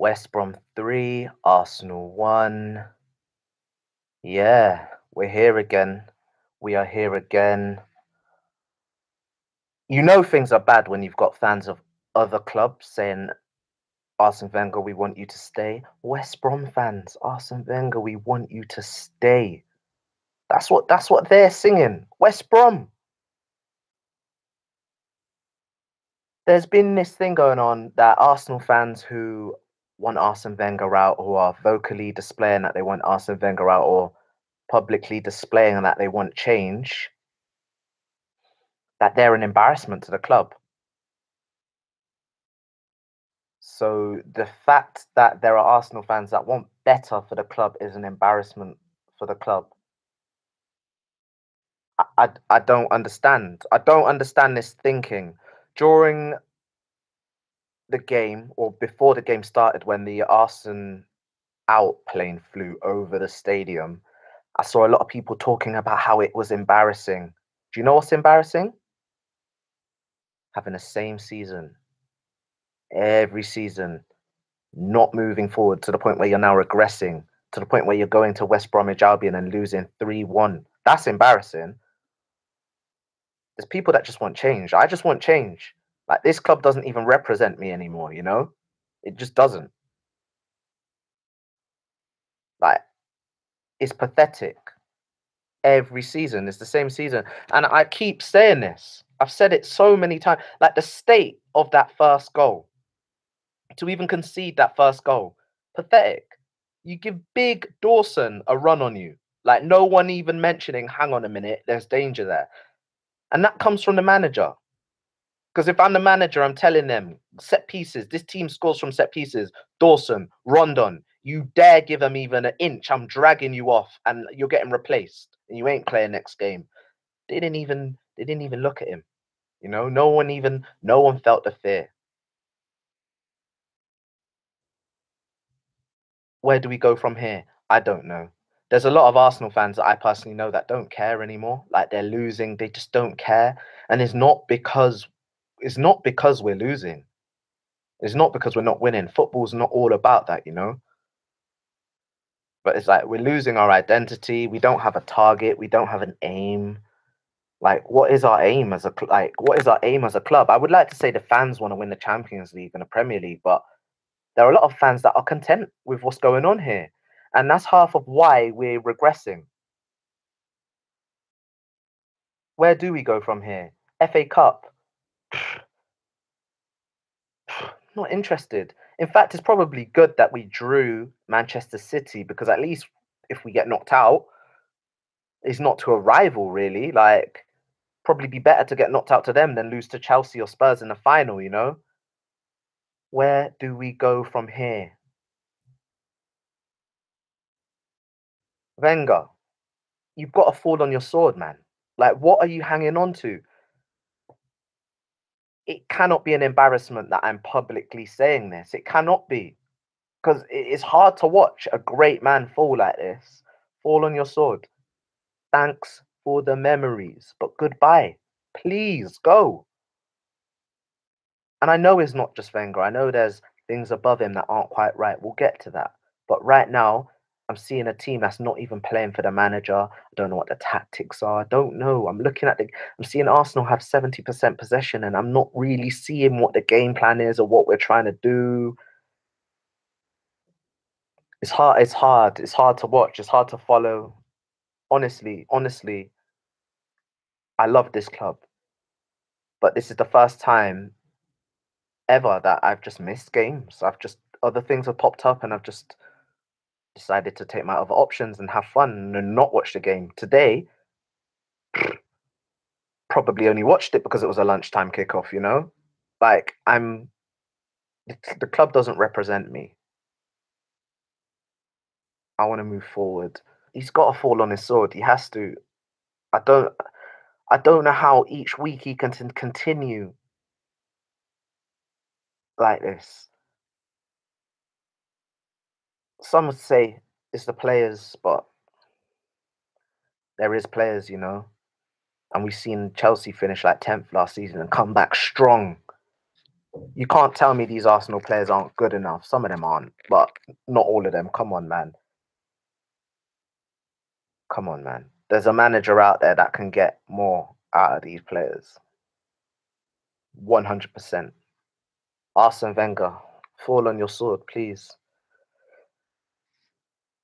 West Brom 3, Arsenal 1. Yeah, we're here again. We are here again. You know things are bad when you've got fans of other clubs saying, Arsene Wenger, we want you to stay. West Brom fans, Arsene Wenger, we want you to stay. That's what that's what they're singing. West Brom. There's been this thing going on that Arsenal fans who want Arsene Wenger out, who are vocally displaying that they want Arsene Wenger out, or publicly displaying that they want change, that they're an embarrassment to the club. So the fact that there are Arsenal fans that want better for the club is an embarrassment for the club. I, I, I don't understand. I don't understand this thinking. During the game or before the game started, when the Arsenal out plane flew over the stadium, I saw a lot of people talking about how it was embarrassing. Do you know what's embarrassing? Having the same season every season, not moving forward to the point where you're now regressing, to the point where you're going to West Bromwich Albion and losing 3 1. That's embarrassing. There's people that just want change. I just want change. Like this club doesn't even represent me anymore, you know? It just doesn't. Like, it's pathetic. Every season it's the same season. And I keep saying this. I've said it so many times. Like the state of that first goal to even concede that first goal. Pathetic. You give big Dawson a run on you. Like no one even mentioning, hang on a minute, there's danger there. And that comes from the manager. Because if I'm the manager, I'm telling them set pieces. This team scores from set pieces. Dawson, Rondon, you dare give them even an inch, I'm dragging you off, and you're getting replaced, and you ain't playing next game. They didn't even they didn't even look at him. You know, no one even no one felt the fear. where do we go from here? I don't know. There's a lot of Arsenal fans that I personally know that don't care anymore. Like they're losing, they just don't care. And it's not because it's not because we're losing. It's not because we're not winning. Football's not all about that, you know. But it's like we're losing our identity. We don't have a target. We don't have an aim. Like, what is our aim as a like? What is our aim as a club? I would like to say the fans want to win the Champions League and the Premier League, but there are a lot of fans that are content with what's going on here. And that's half of why we're regressing. Where do we go from here? FA Cup. Not interested. In fact, it's probably good that we drew Manchester City because at least if we get knocked out, it's not to a rival, really. Like, probably be better to get knocked out to them than lose to Chelsea or Spurs in the final, you know? Where do we go from here? Wenger, you've got to fall on your sword, man. Like, what are you hanging on to? It cannot be an embarrassment that I'm publicly saying this. It cannot be. Because it's hard to watch a great man fall like this. Fall on your sword. Thanks for the memories, but goodbye. Please go. And I know it's not just Wenger. I know there's things above him that aren't quite right. We'll get to that. But right now, I'm seeing a team that's not even playing for the manager. I don't know what the tactics are. I don't know. I'm looking at the. I'm seeing Arsenal have 70% possession, and I'm not really seeing what the game plan is or what we're trying to do. It's hard. It's hard. It's hard to watch. It's hard to follow. Honestly, honestly, I love this club, but this is the first time ever that I've just missed games. I've just other things have popped up and I've just decided to take my other options and have fun and not watch the game. Today, probably only watched it because it was a lunchtime kickoff, you know? Like I'm the club doesn't represent me. I want to move forward. He's got to fall on his sword. He has to. I don't I don't know how each week he can continue like this. Some would say it's the players, but there is players, you know. And we've seen Chelsea finish like 10th last season and come back strong. You can't tell me these Arsenal players aren't good enough. Some of them aren't, but not all of them. Come on, man. Come on, man. There's a manager out there that can get more out of these players. 100%. Arsene Wenger, fall on your sword, please.